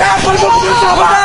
大家快来帮我救